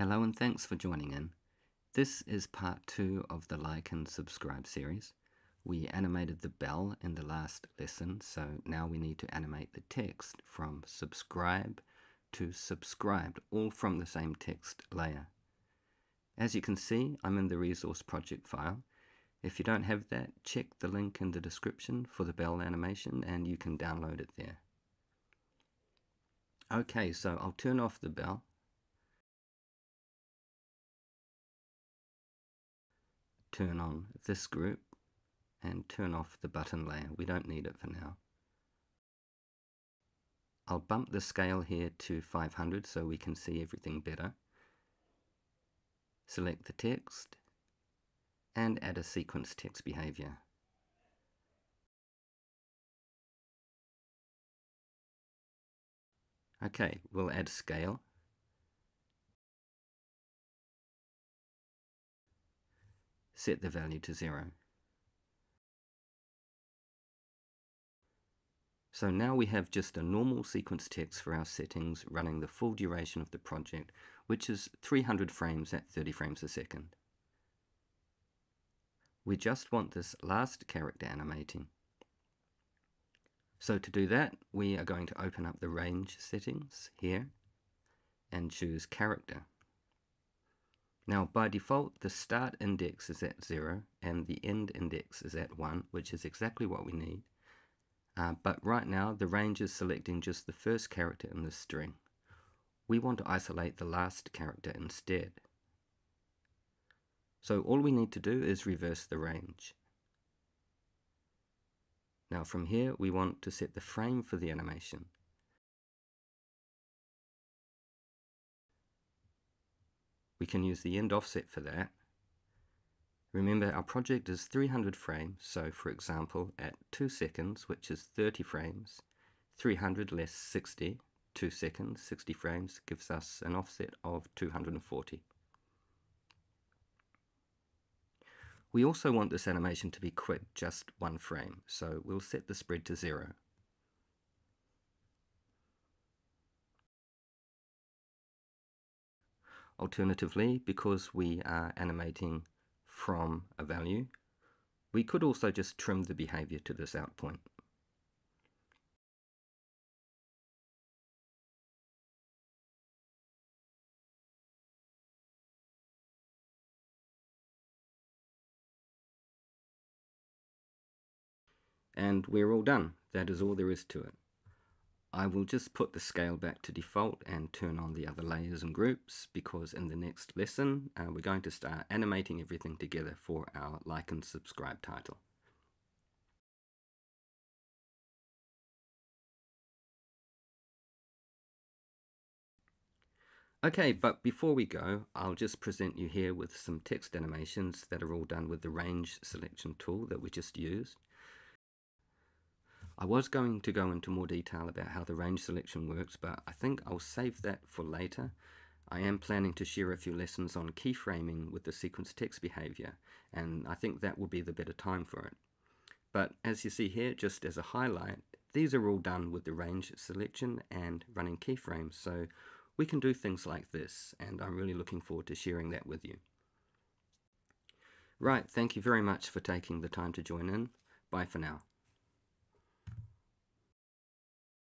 Hello and thanks for joining in. This is part two of the like and subscribe series. We animated the bell in the last lesson, so now we need to animate the text from subscribe to subscribed, all from the same text layer. As you can see, I'm in the resource project file. If you don't have that, check the link in the description for the bell animation and you can download it there. Okay, so I'll turn off the bell turn on this group and turn off the button layer. We don't need it for now. I'll bump the scale here to 500 so we can see everything better. Select the text and add a sequence text behavior. Okay, we'll add scale set the value to 0. So now we have just a normal sequence text for our settings running the full duration of the project, which is 300 frames at 30 frames a second. We just want this last character animating. So to do that, we are going to open up the range settings here and choose character. Now by default the start index is at 0 and the end index is at 1 which is exactly what we need. Uh, but right now the range is selecting just the first character in the string. We want to isolate the last character instead. So all we need to do is reverse the range. Now from here we want to set the frame for the animation. We can use the end offset for that. Remember our project is 300 frames, so for example at 2 seconds, which is 30 frames, 300 less 60, 2 seconds, 60 frames gives us an offset of 240. We also want this animation to be quick, just one frame, so we'll set the spread to 0. Alternatively, because we are animating from a value, we could also just trim the behavior to this out point. And we're all done. That is all there is to it. I will just put the scale back to default and turn on the other layers and groups because in the next lesson uh, we're going to start animating everything together for our like and subscribe title. Okay, but before we go, I'll just present you here with some text animations that are all done with the range selection tool that we just used. I was going to go into more detail about how the range selection works, but I think I'll save that for later. I am planning to share a few lessons on keyframing with the sequence text behavior, and I think that will be the better time for it. But as you see here, just as a highlight, these are all done with the range selection and running keyframes, so we can do things like this, and I'm really looking forward to sharing that with you. Right, thank you very much for taking the time to join in. Bye for now.